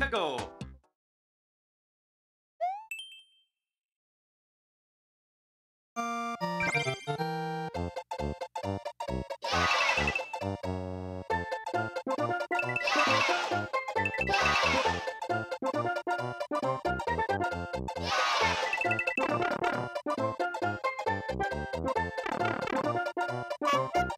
Echo. Thank